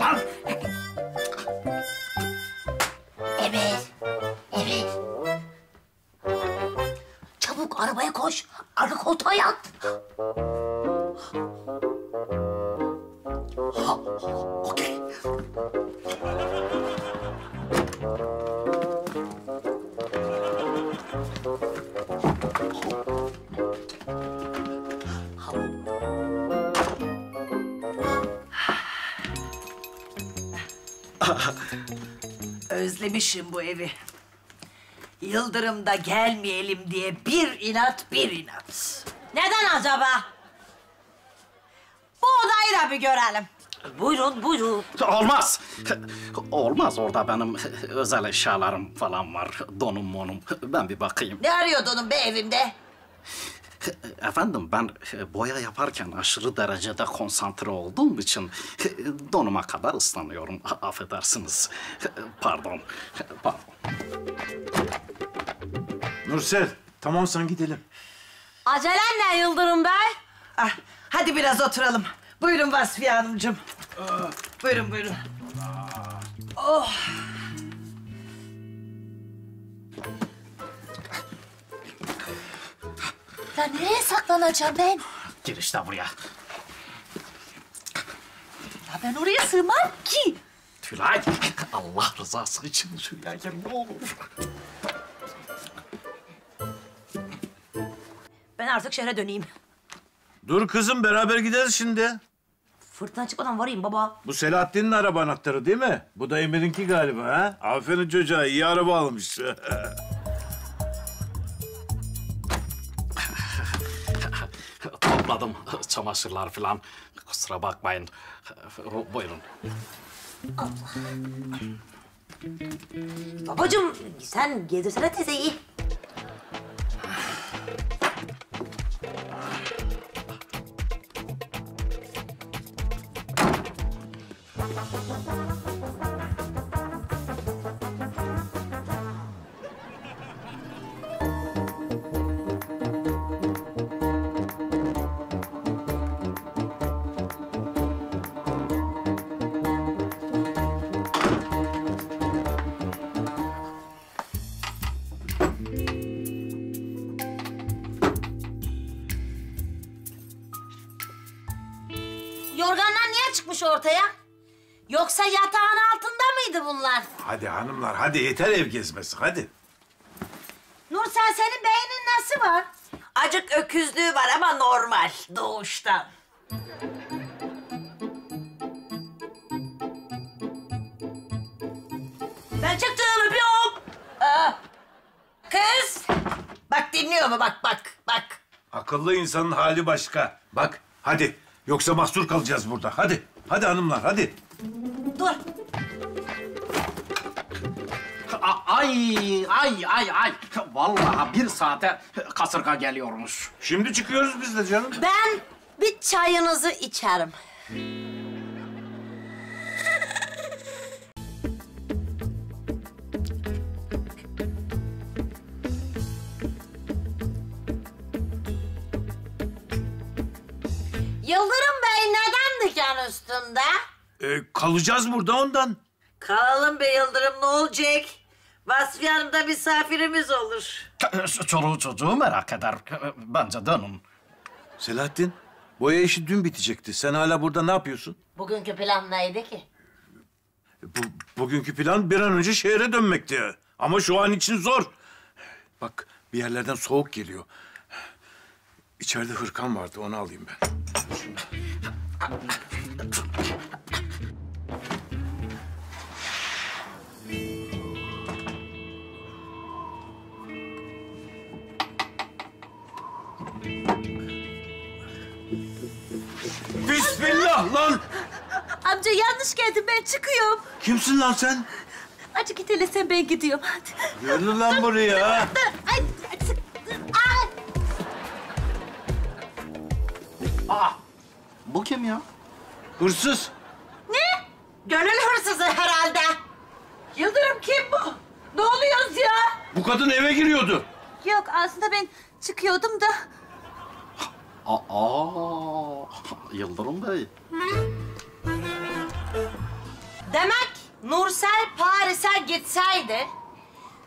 Lan! Evet. Evet. Çabuk arabaya koş. Arka koltuğa yat. Okey. Özlemişim bu evi. Yıldırım'da gelmeyelim diye bir inat bir inat. Neden acaba? Bu odayı da bir görelim. Buyurun, buyurun. Olmaz. Olmaz orada benim özel eşyalarım falan var. Donum monum. Ben bir bakayım. Ne arıyordu onun be evimde? Efendim ben boya yaparken aşırı derecede konsantre olduğum için donuma kadar ıslanıyorum. Affedersiniz. Pardon. Pardon. Nursel, tamamsan gidelim. Acelen ne Yıldırım Bey? Ah, hadi biraz oturalım. Buyurun Vasfiye Hanımcığım. Buyurun, buyurun. Ya nereye saklanacağım ben? Gir işte buraya. Ya ben oraya sığmam ki. Tülay, Allah rızası için şuraya gir ne olur. Ben artık şehre döneyim. Dur kızım, beraber gideriz şimdi. Fırtına çıkmadan varayım baba. Bu Selahattin'in araba anahtarı değil mi? Bu da Emir'inki galiba ha? Aferin çocuğa, iyi araba almış. Topladım çamaşırlar falan. Kusura bakmayın. Buyurun. Babacığım sen gezdirsene teyzeyi. Yorganlar niye çıkmış ortaya? Yoksa yatağın altında mıydı bunlar? hadi hanımlar, hadi yeter ev gezmesi, hadi. Nursel senin beynin nesi var? Acık öküzlüğü var ama normal doğuştan. Ben çıktım öpüyorum. Aa, kız. Bak dinliyor mu? Bak bak bak. Akıllı insanın hali başka. Bak, hadi. Yoksa mahsur kalacağız burada. Hadi, hadi hanımlar, hadi. Dur. Ay, ay, ay, ay. Vallahi bir saate kasırga geliyormuş. Şimdi çıkıyoruz biz de canım. Ben bir çayınızı içerim. Yıldırım Bey neden diken üstünde? Ee, kalacağız burada ondan. Kalalım be Yıldırım ne olacak? Vasfiye Hanım'da misafirimiz olur. Çoluğu çocuğu merak eder. Bence dönün. Selahattin, boya işi dün bitecekti. Sen hala burada ne yapıyorsun? Bugünkü plan neydi ki? Bu, bugünkü plan bir an önce şehre dönmekti. Ama şu an için zor. Bak bir yerlerden soğuk geliyor. İçeride hırkan vardı onu alayım ben. Bismillah lan! Amca yanlış geldim ben çıkıyorum. Kimsin lan sen? Acık itelesen ben gidiyorum hadi. Gel lan buraya. Ay, ay, sık- ay. Aa, bu kim ya? Hırsız. Ne? Gönül hırsızı herhalde. Yıldırım kim bu? Ne oluyoruz ya? Bu kadın eve giriyordu. Yok aslında ben çıkıyordum da. Aa, Yıldırım Bey. Demek Nursel Paris'e gitseydi,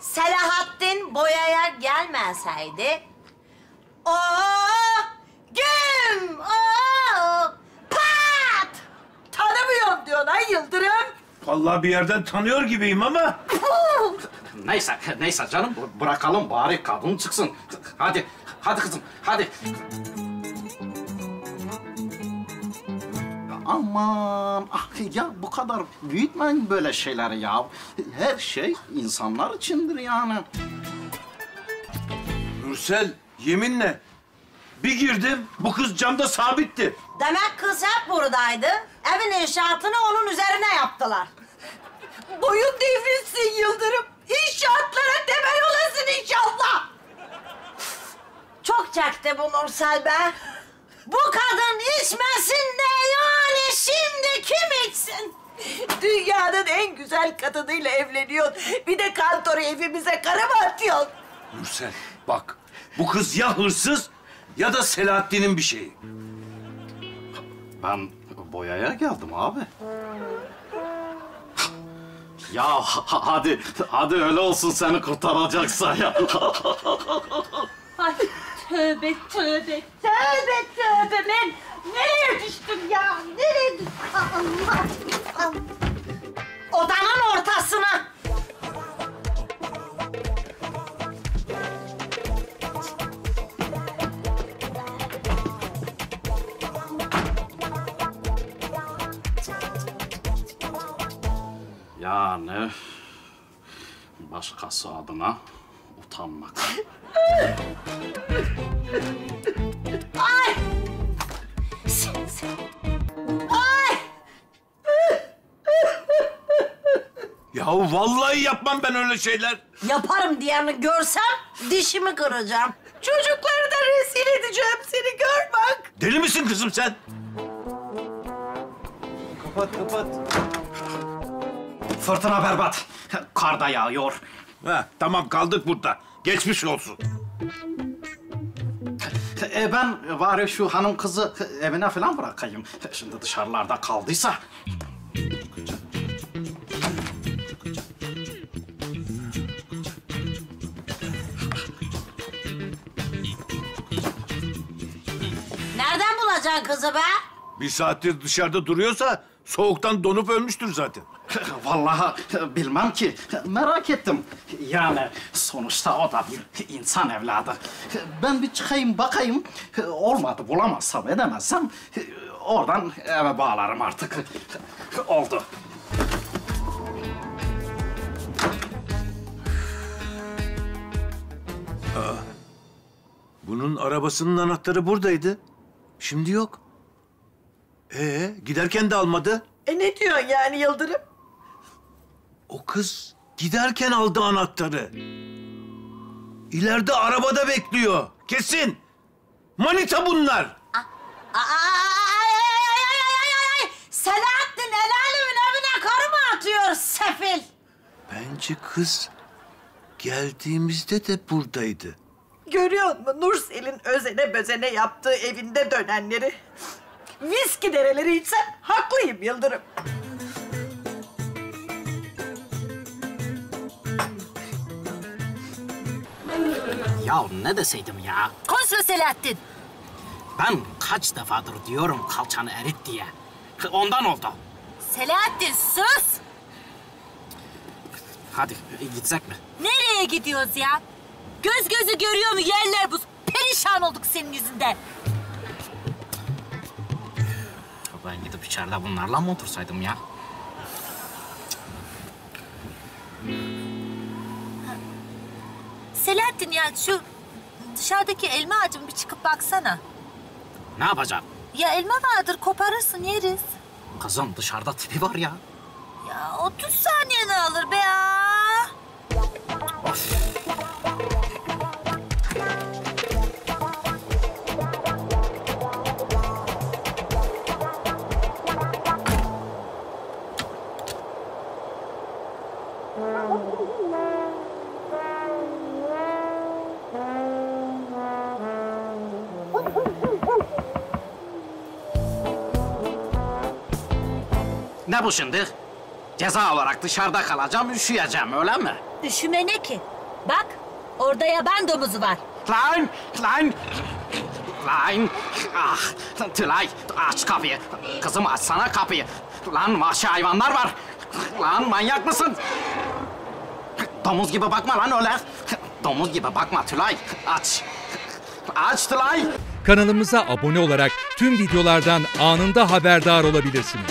Selahattin boyaya gelmeseydi, o güm, o Ha Yıldırım. Vallahi bir yerden tanıyor gibiyim ama. Neyse, neyse canım bırakalım bari kadın çıksın. Hadi, hadi kızım, hadi. Aman, ah ya bu kadar büyütmeyin böyle şeyleri ya. Her şey insanlar içindir yani. Mürsel yeminle bir girdim bu kız camda sabitti. Demek kız hep buradaydı. Evin inşaatını onun üzerine yaptılar. Boyun devrilsin Yıldırım. İnşaatlara temel olasın inşallah. Çok çekti bu Nursel be. Bu kadın içmesin de yani şimdi kim içsin? Dünyanın en güzel kadınıyla evleniyorsun. Bir de kantoru evimize kara mı atıyorsun? Mürsel bak bu kız ya hırsız ya da Selahattin'in bir şeyi. Ben boyaya geldim abi. Ya ha- hadi, hadi öyle olsun seni kurtaracaksa ya. Ay tövbe tövbe tövbe tövbe ben nereye düştüm ya? Nereye düştüm? Allah Allah. Yani başkası adına utanmak. Ay! Ay! Ya vallahi yapmam ben öyle şeyler. Yaparım diyeni görsem dişimi kıracağım. Çocukları da rezil edeceğim seni gör bak. Deli misin kızım sen? Fırtına berbat. Kar da yağıyor. Ha, tamam kaldık burada. Geçmiş olsun. E ben bari şu hanım kızı evine falan bırakayım. Şimdi dışarılarda kaldıysa. Nereden bulacaksın kızı be? Bir saattir dışarıda duruyorsa soğuktan donup ölmüştür zaten. Vallahi bilmem ki. Merak ettim. Yani sonuçta o da bir insan evladı. Ben bir çıkayım bakayım. Olmadı bulamazsam edemezsem oradan eve bağlarım artık. Oldu. Bunun arabasının anahtarı buradaydı. Şimdi yok. Ee, giderken de almadı. E ne diyorsun yani Yıldırım? O kız giderken aldı anahtarı. İleride arabada bekliyor. Kesin. Manita bunlar. Ay, ay, ay, ay, ay, ay, ay, ay. Selahattin el alemin evine karı mı atıyor sefil? Bence kız geldiğimizde de buradaydı. Görüyor musun Nursel'in özene bözene yaptığı evinde dönenleri? Viski dereleri içsem haklıyım Yıldırım. Ya ne deseydim ya? Konuşma Selahattin. Ben kaç defadır diyorum kalçanı erit diye. Ondan oldu. Selahattin sus. Hadi gitsek mi? Nereye gidiyoruz ya? Göz gözü görüyor mu yerler buz. Perişan olduk senin yüzünden. Gidip içeride bunlarla mı otursaydım ya? Selahattin ya şu dışarıdaki elma ağacına bir çıkıp baksana. Ne yapacağım? Ya elma vardır koparırsın yeriz. Kızım dışarıda tipi var ya. Ya 30 saniyeni alır be ya. Ne bu şimdi? Ceza olarak dışarıda kalacağım, üşüyeceğim öyle mi? Üşüme ne ki? Bak, orada yaban domuzu var. Lan, lan, lan. Ah, Tülay, aç kapıyı. Kızım açsana kapıyı. Lan vahşi hayvanlar var. Lan manyak mısın? Domuz gibi bakma lan öyle. Domuz gibi bakma Tülay. Aç. Aç Tülay. Kanalımıza abone olarak tüm videolardan anında haberdar olabilirsiniz.